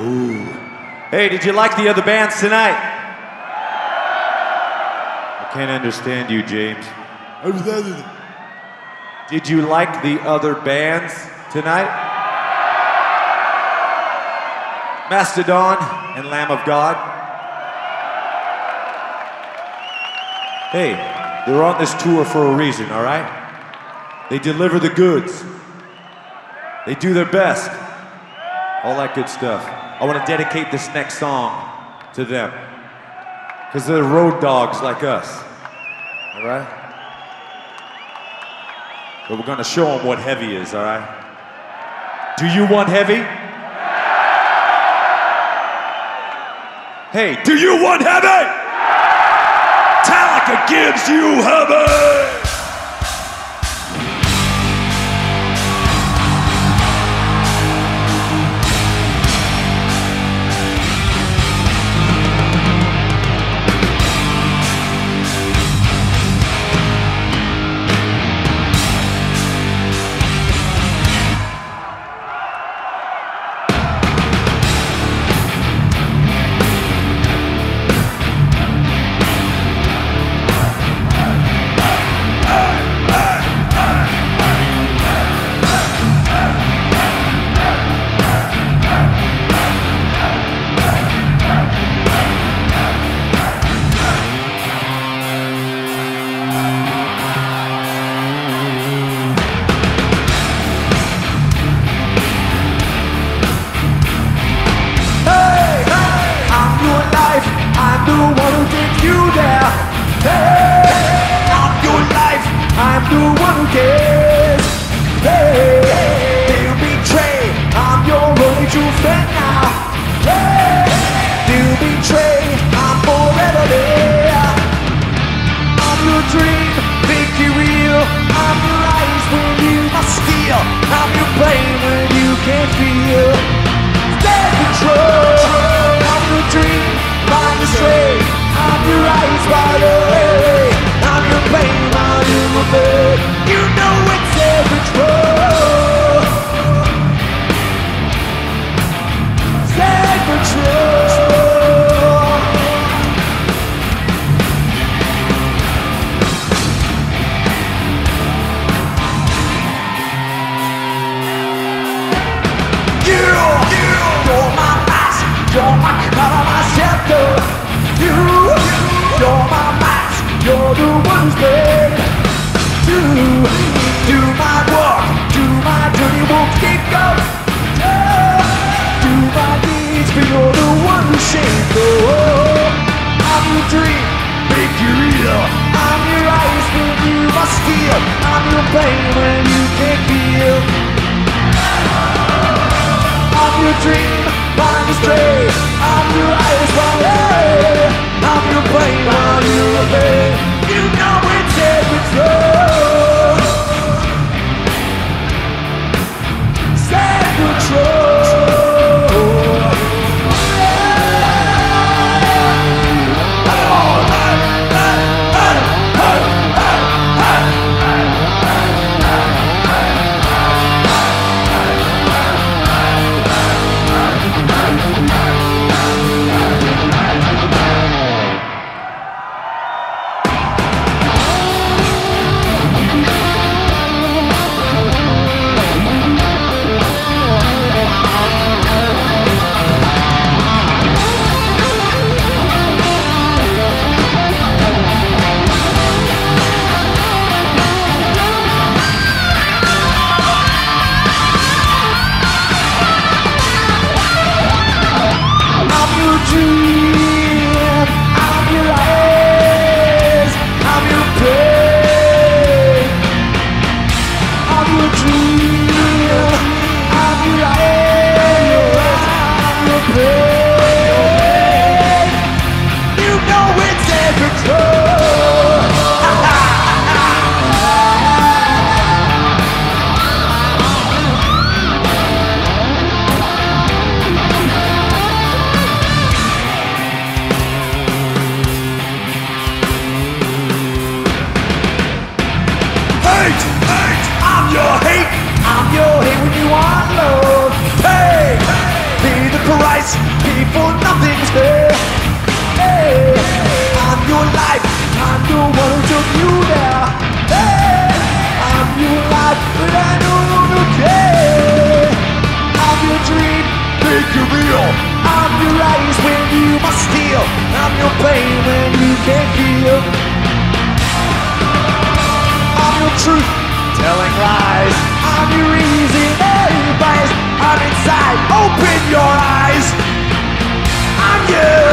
Ooh. Hey, did you like the other bands tonight? I can't understand you, James. Did you like the other bands tonight? Mastodon and Lamb of God. Hey, they're on this tour for a reason, all right? They deliver the goods. They do their best. All that good stuff. I want to dedicate this next song to them. Because they're road dogs like us. All right? But we're going to show them what heavy is, all right? Do you want heavy? Hey, do you want heavy? Metallica gives you heavy! I'm the one who cares. Hey, they'll betray. I'm your only true friend now. Hey, they'll betray. I'm forever there. I'm your dream, make it real. I'm your eyes when you must steal. I'm your pain when you can't feel. Stay control. I'm your dream, mind astray. I'm your eyes wide. Shaped the world. I'm your dream, make you real. I'm your eyes when you must steal. I'm your pain when you can't feel. I'm your dream, mind astray. I'm your eyes. I'm your brain while you obey. want love. Hey, pay the price, Be for nothing, Hey, I'm your life, I'm the one who took you there. Hey, I'm your life, but I know no longer care. I'm your dream, make it real. I'm your eyes when you must steal. I'm your pain when you can't heal. I'm your truth telling lies. I'm your reason biased. I'm inside. Open your eyes. I'm you.